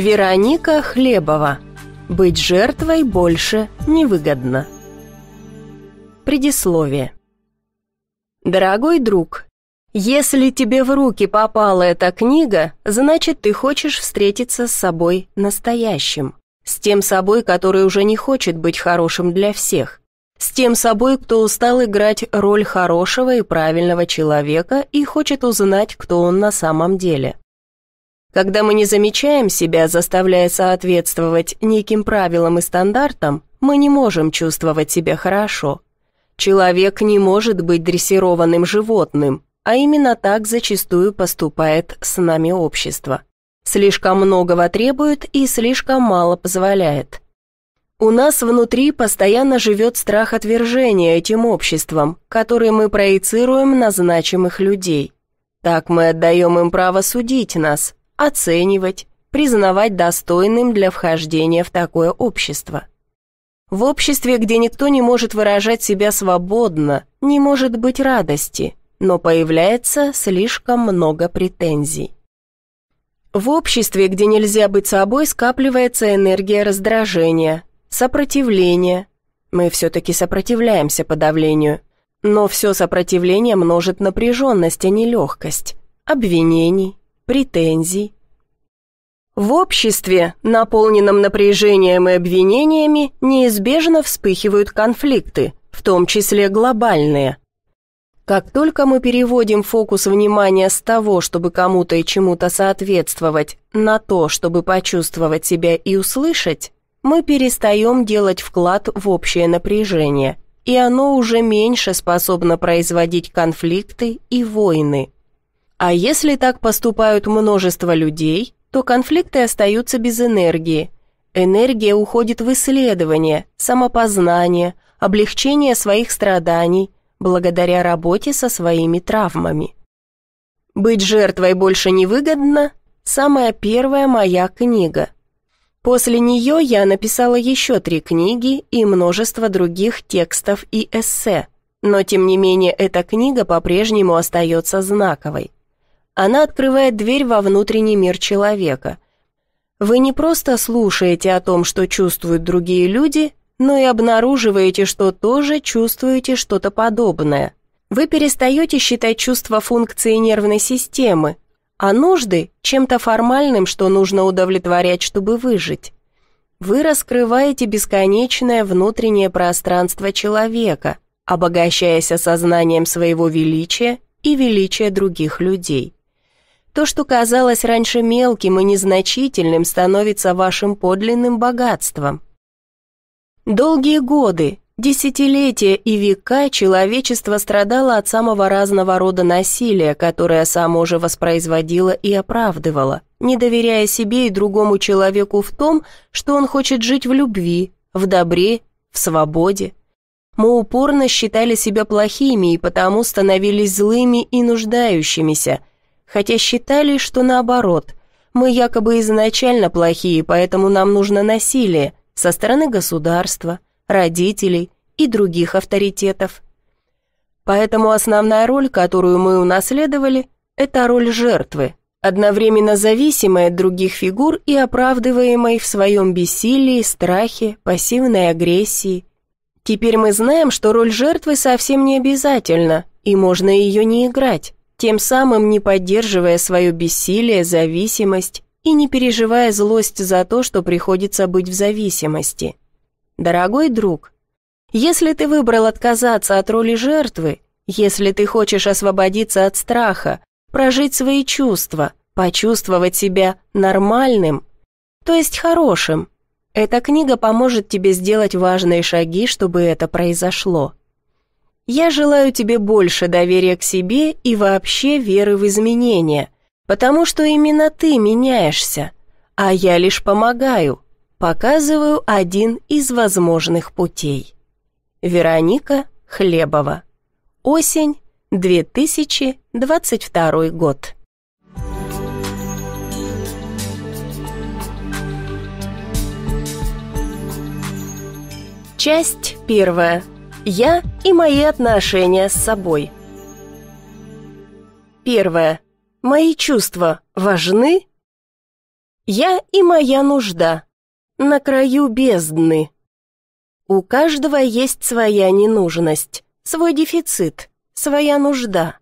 Вероника Хлебова. Быть жертвой больше невыгодно. Предисловие. Дорогой друг, если тебе в руки попала эта книга, значит, ты хочешь встретиться с собой настоящим. С тем собой, который уже не хочет быть хорошим для всех. С тем собой, кто устал играть роль хорошего и правильного человека и хочет узнать, кто он на самом деле. Когда мы не замечаем себя, заставляя соответствовать неким правилам и стандартам, мы не можем чувствовать себя хорошо. Человек не может быть дрессированным животным, а именно так зачастую поступает с нами общество. Слишком многого требует и слишком мало позволяет. У нас внутри постоянно живет страх отвержения этим обществом, который мы проецируем на значимых людей. Так мы отдаем им право судить нас, оценивать, признавать достойным для вхождения в такое общество. В обществе, где никто не может выражать себя свободно, не может быть радости, но появляется слишком много претензий. В обществе, где нельзя быть собой, скапливается энергия раздражения, сопротивления. Мы все-таки сопротивляемся подавлению, но все сопротивление множит напряженность, а не легкость, обвинений, претензий. В обществе, наполненном напряжением и обвинениями, неизбежно вспыхивают конфликты, в том числе глобальные. Как только мы переводим фокус внимания с того, чтобы кому-то и чему-то соответствовать, на то, чтобы почувствовать себя и услышать, мы перестаем делать вклад в общее напряжение, и оно уже меньше способно производить конфликты и войны. А если так поступают множество людей, то конфликты остаются без энергии. Энергия уходит в исследование, самопознание, облегчение своих страданий, благодаря работе со своими травмами. «Быть жертвой больше невыгодно» – самая первая моя книга. После нее я написала еще три книги и множество других текстов и эссе, но тем не менее эта книга по-прежнему остается знаковой. Она открывает дверь во внутренний мир человека. Вы не просто слушаете о том, что чувствуют другие люди, но и обнаруживаете, что тоже чувствуете что-то подобное. Вы перестаете считать чувства функцией нервной системы, а нужды – чем-то формальным, что нужно удовлетворять, чтобы выжить. Вы раскрываете бесконечное внутреннее пространство человека, обогащаясь осознанием своего величия и величия других людей. То, что казалось раньше мелким и незначительным, становится вашим подлинным богатством. Долгие годы, десятилетия и века человечество страдало от самого разного рода насилия, которое само же воспроизводило и оправдывало, не доверяя себе и другому человеку в том, что он хочет жить в любви, в добре, в свободе. Мы упорно считали себя плохими и потому становились злыми и нуждающимися – хотя считали, что наоборот. Мы якобы изначально плохие, поэтому нам нужно насилие со стороны государства, родителей и других авторитетов. Поэтому основная роль, которую мы унаследовали, это роль жертвы, одновременно зависимой от других фигур и оправдываемой в своем бессилии, страхе, пассивной агрессии. Теперь мы знаем, что роль жертвы совсем не обязательна, и можно ее не играть тем самым не поддерживая свое бессилие, зависимость и не переживая злость за то, что приходится быть в зависимости. Дорогой друг, если ты выбрал отказаться от роли жертвы, если ты хочешь освободиться от страха, прожить свои чувства, почувствовать себя нормальным, то есть хорошим, эта книга поможет тебе сделать важные шаги, чтобы это произошло. Я желаю тебе больше доверия к себе и вообще веры в изменения, потому что именно ты меняешься, а я лишь помогаю, показываю один из возможных путей. Вероника Хлебова. Осень, 2022 год. Часть первая. Я и мои отношения с собой. Первое. Мои чувства важны? Я и моя нужда. На краю бездны. У каждого есть своя ненужность, свой дефицит, своя нужда.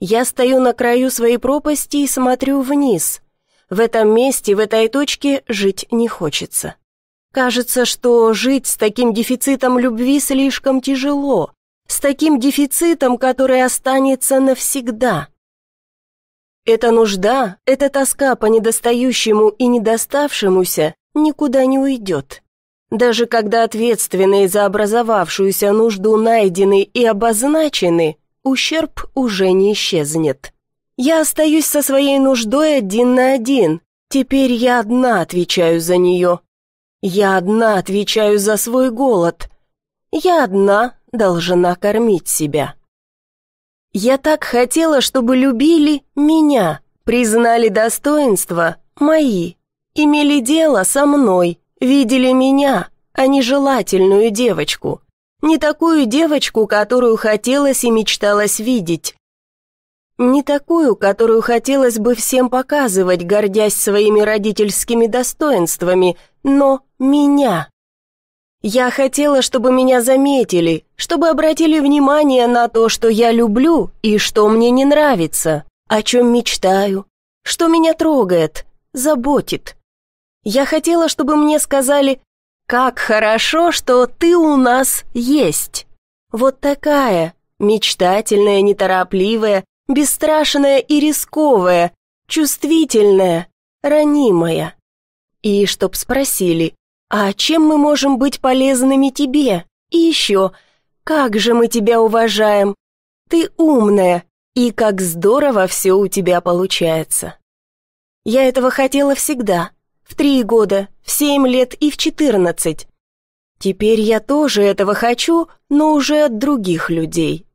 Я стою на краю своей пропасти и смотрю вниз. В этом месте, в этой точке жить не хочется. Кажется, что жить с таким дефицитом любви слишком тяжело, с таким дефицитом, который останется навсегда. Эта нужда, эта тоска по недостающему и недоставшемуся никуда не уйдет. Даже когда ответственные за образовавшуюся нужду найдены и обозначены, ущерб уже не исчезнет. Я остаюсь со своей нуждой один на один. Теперь я одна отвечаю за нее. Я одна отвечаю за свой голод. Я одна должна кормить себя. Я так хотела, чтобы любили меня, признали достоинства мои, имели дело со мной, видели меня, а не желательную девочку. Не такую девочку, которую хотелось и мечталось видеть. Не такую, которую хотелось бы всем показывать, гордясь своими родительскими достоинствами, но меня. Я хотела, чтобы меня заметили, чтобы обратили внимание на то, что я люблю и что мне не нравится, о чем мечтаю, что меня трогает, заботит. Я хотела, чтобы мне сказали «Как хорошо, что ты у нас есть». Вот такая, мечтательная, неторопливая, бесстрашная и рисковая, чувствительная, ранимая. И чтоб спросили «А чем мы можем быть полезными тебе? И еще, как же мы тебя уважаем! Ты умная, и как здорово все у тебя получается!» Я этого хотела всегда, в три года, в семь лет и в четырнадцать. Теперь я тоже этого хочу, но уже от других людей.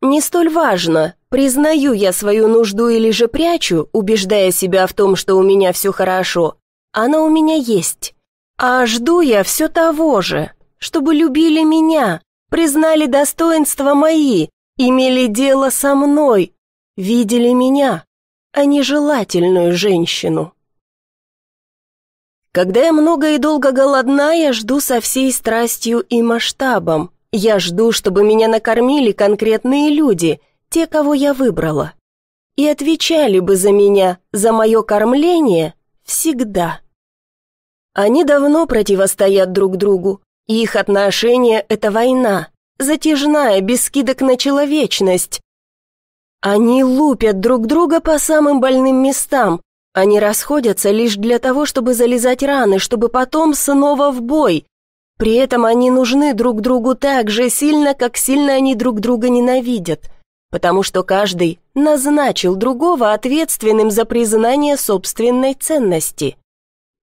Не столь важно, признаю я свою нужду или же прячу, убеждая себя в том, что у меня все хорошо, она у меня есть. А жду я все того же, чтобы любили меня, признали достоинства мои, имели дело со мной, видели меня, а не желательную женщину. Когда я много и долго голодна, я жду со всей страстью и масштабом. Я жду, чтобы меня накормили конкретные люди, те, кого я выбрала. И отвечали бы за меня, за мое кормление Всегда. Они давно противостоят друг другу, их отношения – это война, затяжная, без скидок на человечность. Они лупят друг друга по самым больным местам, они расходятся лишь для того, чтобы залезать раны, чтобы потом снова в бой. При этом они нужны друг другу так же сильно, как сильно они друг друга ненавидят, потому что каждый назначил другого ответственным за признание собственной ценности.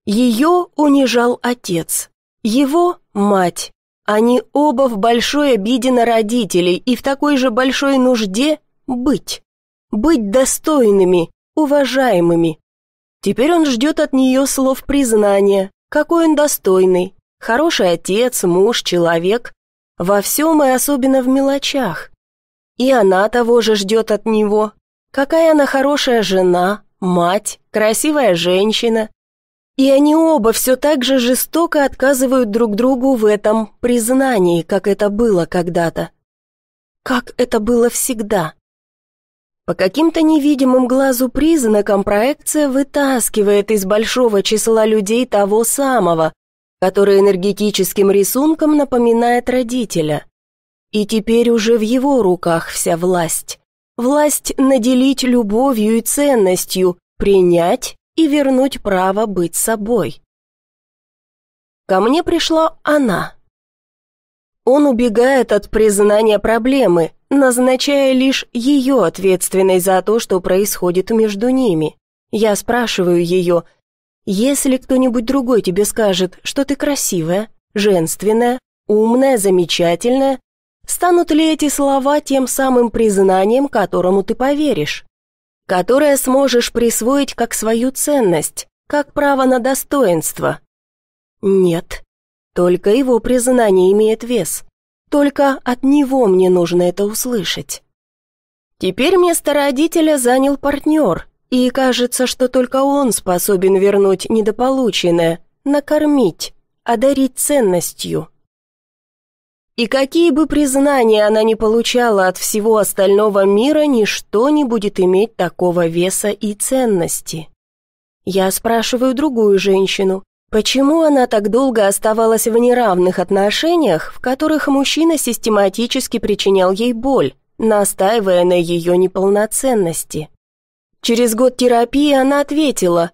Ее унижал отец, его – мать. Они оба в большой обиде на родителей и в такой же большой нужде быть. Быть достойными, уважаемыми. Теперь он ждет от нее слов признания, какой он достойный, хороший отец, муж, человек, во всем и особенно в мелочах. И она того же ждет от него, Какая она хорошая жена, мать, красивая женщина. И они оба все так же жестоко отказывают друг другу в этом признании, как это было когда-то. Как это было всегда. По каким-то невидимым глазу признакам проекция вытаскивает из большого числа людей того самого, который энергетическим рисунком напоминает родителя. И теперь уже в его руках вся власть. Власть наделить любовью и ценностью, принять и вернуть право быть собой. Ко мне пришла она. Он убегает от признания проблемы, назначая лишь ее ответственной за то, что происходит между ними. Я спрашиваю ее, если кто-нибудь другой тебе скажет, что ты красивая, женственная, умная, замечательная, Станут ли эти слова тем самым признанием, которому ты поверишь? Которое сможешь присвоить как свою ценность, как право на достоинство? Нет, только его признание имеет вес. Только от него мне нужно это услышать. Теперь место родителя занял партнер, И кажется, что только он способен вернуть недополученное, накормить, одарить ценностью. И какие бы признания она ни получала от всего остального мира, ничто не будет иметь такого веса и ценности. Я спрашиваю другую женщину, почему она так долго оставалась в неравных отношениях, в которых мужчина систематически причинял ей боль, настаивая на ее неполноценности. Через год терапии она ответила,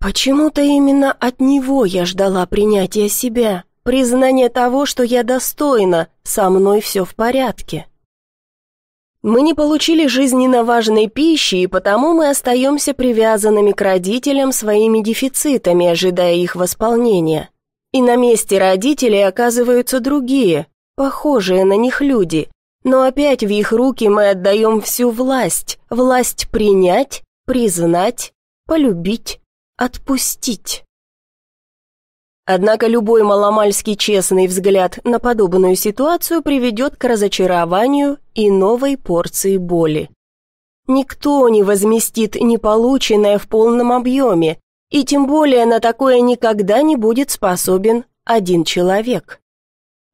«Почему-то именно от него я ждала принятия себя» признание того, что я достойна, со мной все в порядке. Мы не получили жизненно важной пищи, и потому мы остаемся привязанными к родителям своими дефицитами, ожидая их восполнения. И на месте родителей оказываются другие, похожие на них люди, но опять в их руки мы отдаем всю власть, власть принять, признать, полюбить, отпустить. Однако любой маломальский честный взгляд на подобную ситуацию приведет к разочарованию и новой порции боли. Никто не возместит неполученное в полном объеме, и тем более на такое никогда не будет способен один человек.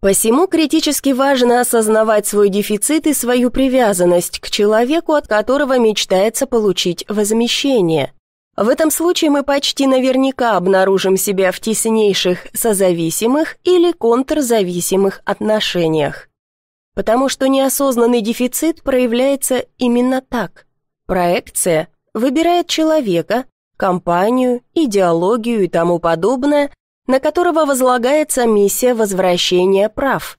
Посему критически важно осознавать свой дефицит и свою привязанность к человеку, от которого мечтается получить возмещение. В этом случае мы почти наверняка обнаружим себя в теснейших созависимых или контрзависимых отношениях. Потому что неосознанный дефицит проявляется именно так. Проекция выбирает человека, компанию, идеологию и тому подобное, на которого возлагается миссия возвращения прав.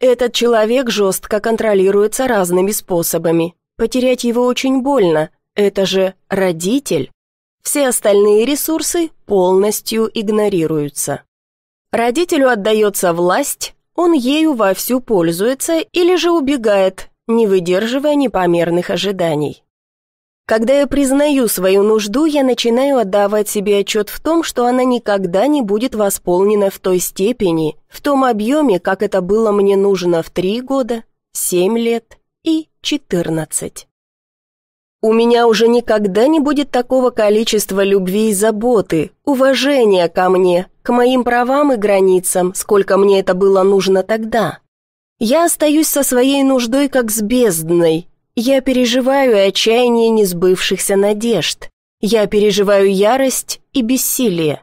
Этот человек жестко контролируется разными способами. Потерять его очень больно. Это же родитель. Все остальные ресурсы полностью игнорируются. Родителю отдается власть, он ею вовсю пользуется или же убегает, не выдерживая непомерных ожиданий. Когда я признаю свою нужду, я начинаю отдавать себе отчет в том, что она никогда не будет восполнена в той степени, в том объеме, как это было мне нужно в три года, семь лет и четырнадцать. У меня уже никогда не будет такого количества любви и заботы, уважения ко мне, к моим правам и границам, сколько мне это было нужно тогда. Я остаюсь со своей нуждой как с бездной. Я переживаю отчаяние несбывшихся надежд. Я переживаю ярость и бессилие.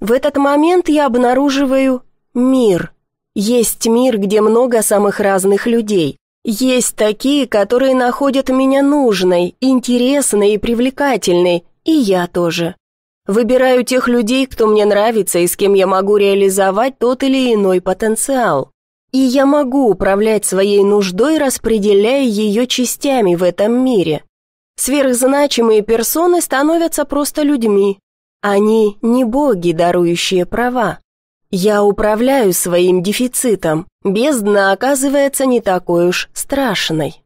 В этот момент я обнаруживаю мир. Есть мир, где много самых разных людей, есть такие, которые находят меня нужной, интересной и привлекательной, и я тоже. Выбираю тех людей, кто мне нравится и с кем я могу реализовать тот или иной потенциал. И я могу управлять своей нуждой, распределяя ее частями в этом мире. Сверхзначимые персоны становятся просто людьми. Они не боги, дарующие права. Я управляю своим дефицитом. Бездна оказывается не такой уж страшной.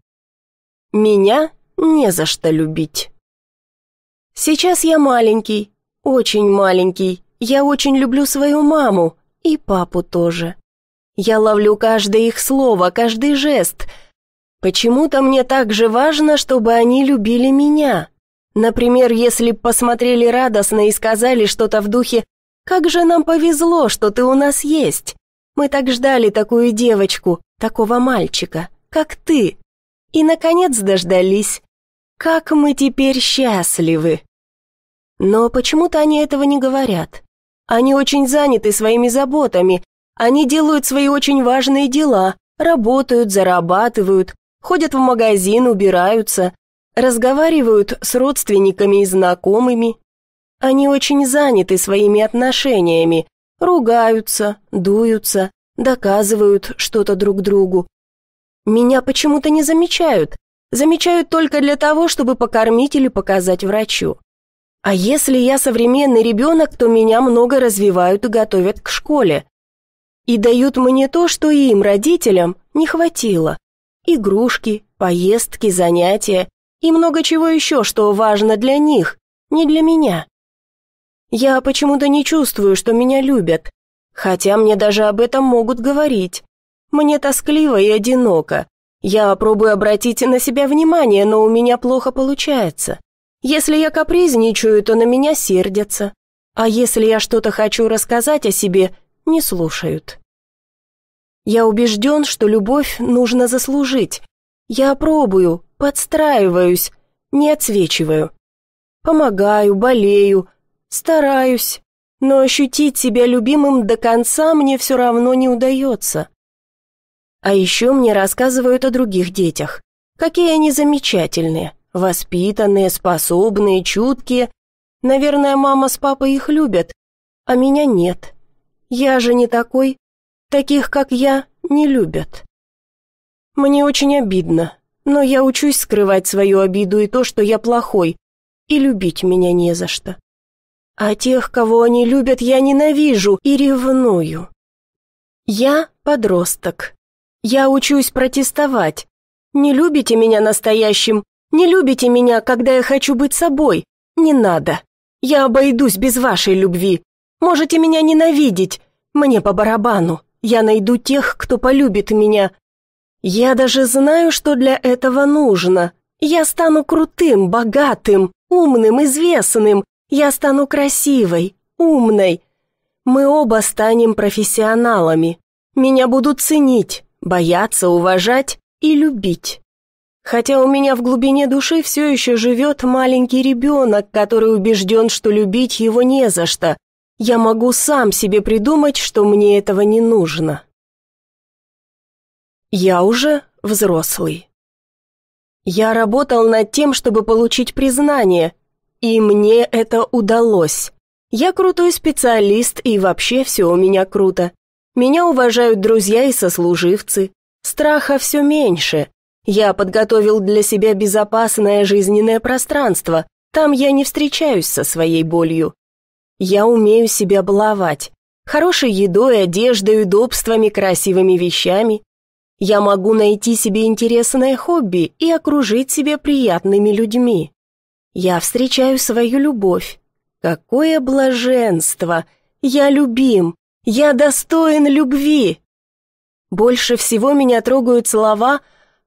Меня не за что любить. Сейчас я маленький, очень маленький. Я очень люблю свою маму и папу тоже. Я ловлю каждое их слово, каждый жест. Почему-то мне так же важно, чтобы они любили меня. Например, если посмотрели радостно и сказали что-то в духе как же нам повезло, что ты у нас есть. Мы так ждали такую девочку, такого мальчика, как ты. И, наконец, дождались. Как мы теперь счастливы. Но почему-то они этого не говорят. Они очень заняты своими заботами. Они делают свои очень важные дела, работают, зарабатывают, ходят в магазин, убираются, разговаривают с родственниками и знакомыми, они очень заняты своими отношениями, ругаются, дуются, доказывают что-то друг другу. Меня почему-то не замечают, замечают только для того, чтобы покормить или показать врачу. А если я современный ребенок, то меня много развивают и готовят к школе. И дают мне то, что им, родителям, не хватило. Игрушки, поездки, занятия и много чего еще, что важно для них, не для меня. Я почему-то не чувствую, что меня любят, хотя мне даже об этом могут говорить. Мне тоскливо и одиноко. Я пробую обратить на себя внимание, но у меня плохо получается. Если я капризничаю, то на меня сердятся. А если я что-то хочу рассказать о себе, не слушают. Я убежден, что любовь нужно заслужить. Я пробую, подстраиваюсь, не отсвечиваю. Помогаю, болею, стараюсь, но ощутить себя любимым до конца мне все равно не удается. А еще мне рассказывают о других детях. Какие они замечательные, воспитанные, способные, чуткие. Наверное, мама с папой их любят, а меня нет. Я же не такой. Таких, как я, не любят. Мне очень обидно, но я учусь скрывать свою обиду и то, что я плохой, и любить меня не за что. А тех, кого они любят, я ненавижу и ревную. Я подросток. Я учусь протестовать. Не любите меня настоящим, не любите меня, когда я хочу быть собой. Не надо. Я обойдусь без вашей любви. Можете меня ненавидеть. Мне по барабану. Я найду тех, кто полюбит меня. Я даже знаю, что для этого нужно. Я стану крутым, богатым, умным, известным. Я стану красивой, умной. Мы оба станем профессионалами. Меня будут ценить бояться, уважать и любить. Хотя у меня в глубине души все еще живет маленький ребенок, который убежден, что любить его не за что. Я могу сам себе придумать, что мне этого не нужно. Я уже взрослый. Я работал над тем, чтобы получить признание, и мне это удалось. Я крутой специалист, и вообще все у меня круто. Меня уважают друзья и сослуживцы. Страха все меньше. Я подготовил для себя безопасное жизненное пространство. Там я не встречаюсь со своей болью. Я умею себя баловать. Хорошей едой, одеждой, удобствами, красивыми вещами. Я могу найти себе интересное хобби и окружить себя приятными людьми. Я встречаю свою любовь. Какое блаженство! Я любим, я достоин любви. Больше всего меня трогают слова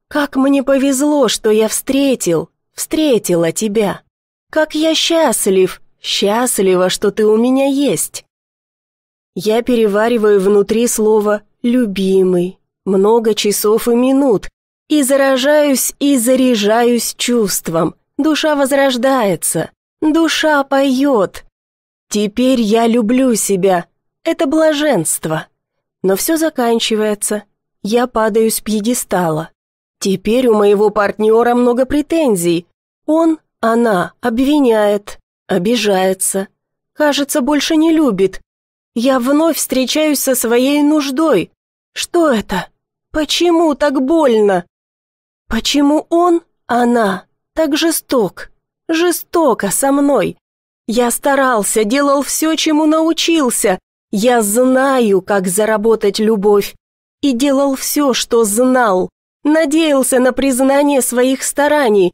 «Как мне повезло, что я встретил, встретила тебя! Как я счастлив, счастлива, что ты у меня есть!» Я перевариваю внутри слово «любимый» много часов и минут и заражаюсь и заряжаюсь чувством. Душа возрождается, душа поет. Теперь я люблю себя, это блаженство. Но все заканчивается. Я падаю с пьедестала. Теперь у моего партнера много претензий. Он, она обвиняет, обижается. Кажется, больше не любит. Я вновь встречаюсь со своей нуждой. Что это? Почему так больно? Почему он, она, так жесток? Жестоко со мной. Я старался, делал все, чему научился, я знаю, как заработать любовь, и делал все, что знал, надеялся на признание своих стараний.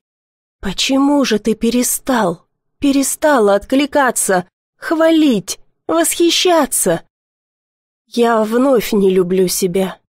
Почему же ты перестал, перестала откликаться, хвалить, восхищаться? Я вновь не люблю себя.